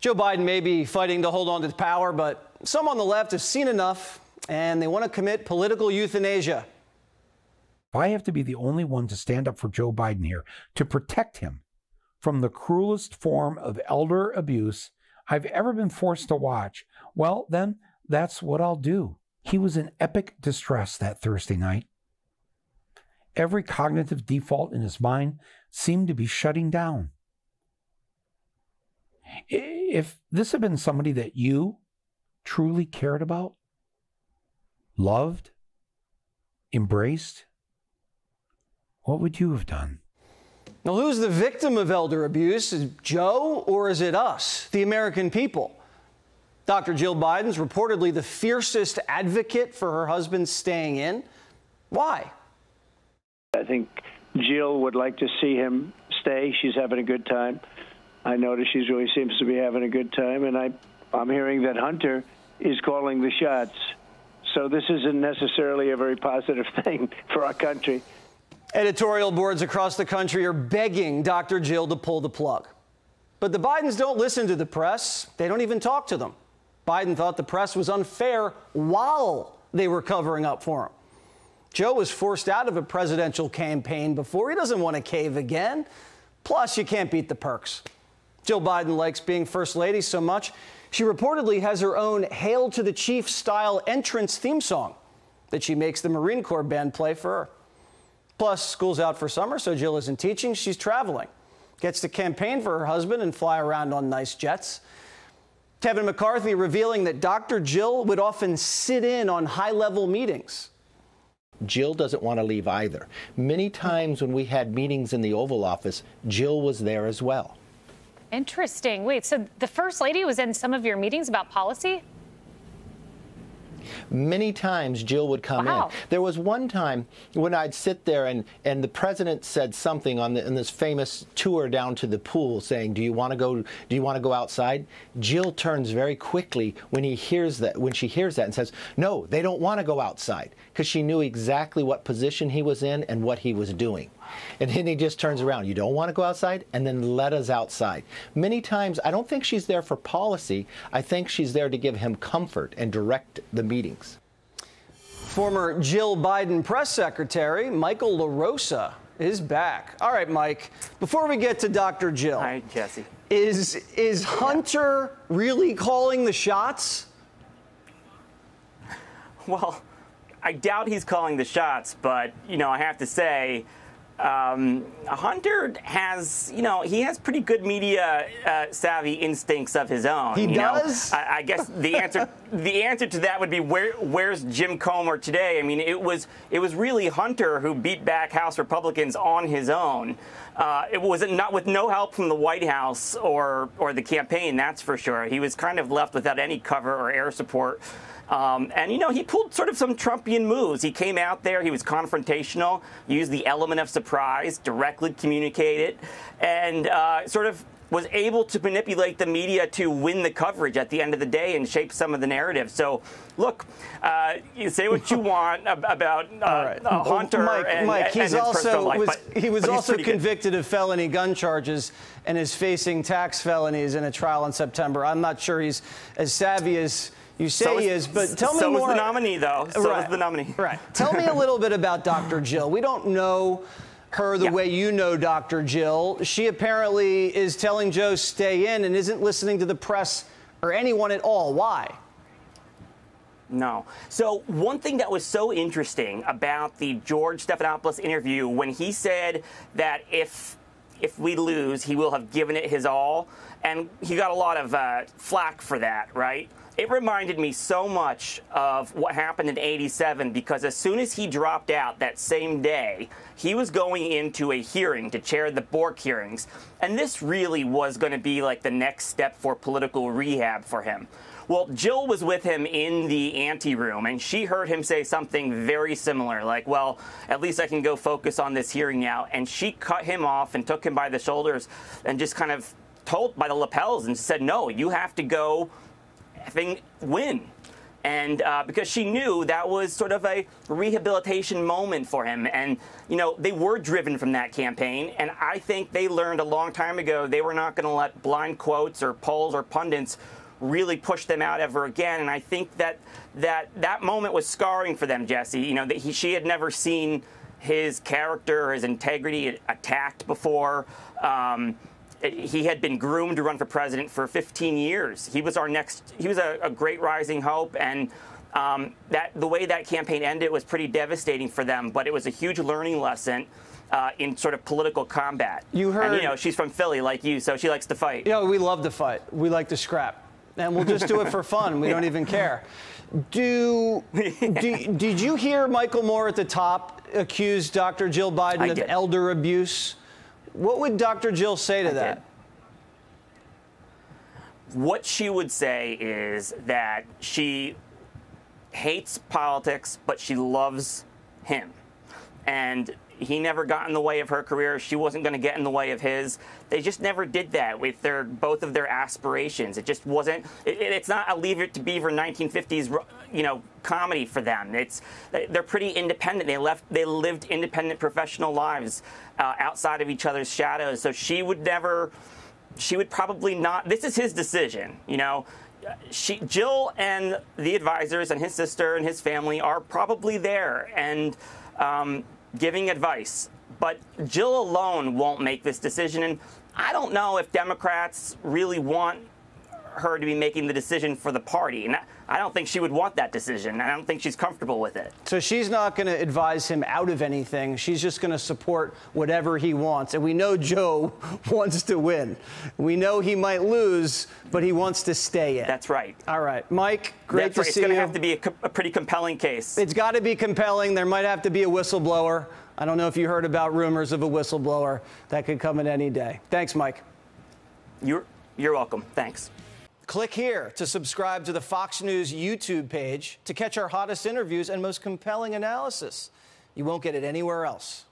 Joe Biden may be fighting to hold on to power, but some on the left have seen enough and they want to commit political euthanasia. If I have to be the only one to stand up for Joe Biden here to protect him from the cruelest form of elder abuse I've ever been forced to watch, well, then that's what I'll do. He was in epic distress that Thursday night. Every cognitive default in his mind seemed to be shutting down. If this had been somebody that you truly cared about, loved, embraced, what would you have done? Now, who's the victim of elder abuse? Is Joe or is it us, the American people? Dr. Jill Biden's reportedly the fiercest advocate for her husband staying in. Why? I think Jill would like to see him stay. She's having a good time. I notice she really seems to be having a good time, and I, I'm hearing that Hunter is calling the shots. So this isn't necessarily a very positive thing for our country. Editorial boards across the country are begging Dr. Jill to pull the plug. But the Bidens don't listen to the press. They don't even talk to them. Biden thought the press was unfair while they were covering up for him. Joe was forced out of a presidential campaign before. He doesn't want to cave again. Plus, you can't beat the perks. Jill Biden likes being First Lady so much, she reportedly has her own Hail to the Chief style entrance theme song that she makes the Marine Corps band play for her. Plus, school's out for summer, so Jill isn't teaching, she's traveling. Gets to campaign for her husband and fly around on nice jets. Kevin McCarthy revealing that Dr. Jill would often sit in on high level meetings. Jill doesn't want to leave either. Many times when we had meetings in the Oval Office, Jill was there as well. Interesting. Wait, so the First Lady was in some of your meetings about policy? Many times Jill would come wow. in. There was one time when I'd sit there and, and the president said something on the, in this famous tour down to the pool saying, Do you want to go do you want to go outside? Jill turns very quickly when he hears that when she hears that and says, No, they don't want to go outside because she knew exactly what position he was in and what he was doing. And then he just turns around. You don't want to go outside? And then let us outside. Many times, I don't think she's there for policy. I think she's there to give him comfort and direct the meetings. Former Jill Biden press secretary Michael LaRosa is back. All right, Mike, before we get to Dr. Jill. Hi, Jesse. Is, is Hunter really calling the shots? Well, I doubt he's calling the shots, but, you know, I have to say, um, Hunter has, you know, he has pretty good media uh, savvy instincts of his own. He does. I, I, guess the answer, the answer to that would be where, where's Jim Comer today? I mean, it was, it was really Hunter who beat back House Republicans on his own. Uh, it was not with no help from the White House or or the campaign. That's for sure. He was kind of left without any cover or air support. Um, and, you know, he pulled sort of some Trumpian moves. He came out there, he was confrontational, used the element of surprise, directly communicated, and uh, sort of was able to manipulate the media to win the coverage at the end of the day and shape some of the narrative. So, look, uh, you say what you want about uh, right. uh, Hunter Mike, and, Mike, and, he's also life, was, but, he was also convicted good. of felony gun charges and is facing tax felonies in a trial in September. I'm not sure he's as savvy as you say so he is, but tell so me more. So was the nominee, though. So right. was the nominee. Right. Tell me a little bit about Dr. Jill. We don't know her the yeah. way you know Dr. Jill. She apparently is telling Joe stay in and isn't listening to the press or anyone at all. Why? No. So one thing that was so interesting about the George Stephanopoulos interview when he said that if if we lose, he will have given it his all, and he got a lot of uh, flack for that, right? it reminded me so much of what happened in 87 because as soon as he dropped out that same day, he was going into a hearing to chair the Bork hearings. And this really was going to be like the next step for political rehab for him. Well, Jill was with him in the ante room, and she heard him say something very similar, like, Well, at least I can go focus on this hearing now. And she cut him off and took him by the shoulders and just kind of told by the lapels and said, No, you have to go effing win. and uh, because she knew that was sort of a rehabilitation moment for him. And, you know, they were driven from that campaign, and I think they learned a long time ago they were not going to let blind quotes or polls or pundits really push them out ever again. And I think that that, that moment was scarring for them, Jesse. You know, that he, she had never seen his character his integrity attacked before. Um, he had been groomed to run for president for 15 years. He was our next. He was a, a great rising hope, and um, that the way that campaign ended was pretty devastating for them. But it was a huge learning lesson. Uh, in sort of political combat. You heard, and, you know, she's from Philly like you, so she likes to fight. Yeah, you know, we love to fight. We like to scrap, and we'll just do it for fun. We yeah. don't even care. Do, do, did you hear Michael Moore at the top accuse Dr. Jill Biden I of did. elder abuse? What would Dr. Jill say to I that? Did. What she would say is that she hates politics, but she loves him. And he never got in the way of her career. She wasn't going to get in the way of his. They just never did that with their both of their aspirations. It just wasn't. It, it's not a Leave It to Beaver 1950s, you know, comedy for them. It's they're pretty independent. They left. They lived independent professional lives uh, outside of each other's shadows. So she would never. She would probably not. This is his decision. You know, she, Jill and the advisors and his sister and his family are probably there, and um, giving advice. But Jill alone won't make this decision. And I don't know if Democrats really want her to be making the decision for the party. And I don't think she would want that decision. I don't think she's comfortable with it. So she's not going to advise him out of anything. She's just going to support whatever he wants. And we know Joe wants to win. We know he might lose, but he wants to stay in. That's right. All right. Mike, great That's to right. see you. It's going to have to be a, a pretty compelling case. It's got to be compelling. There might have to be a whistleblower. I don't know if you heard about rumors of a whistleblower that could come in any day. Thanks, Mike. You're, you're welcome. Thanks. Click here to subscribe to the Fox News YouTube page to catch our hottest interviews and most compelling analysis. You won't get it anywhere else.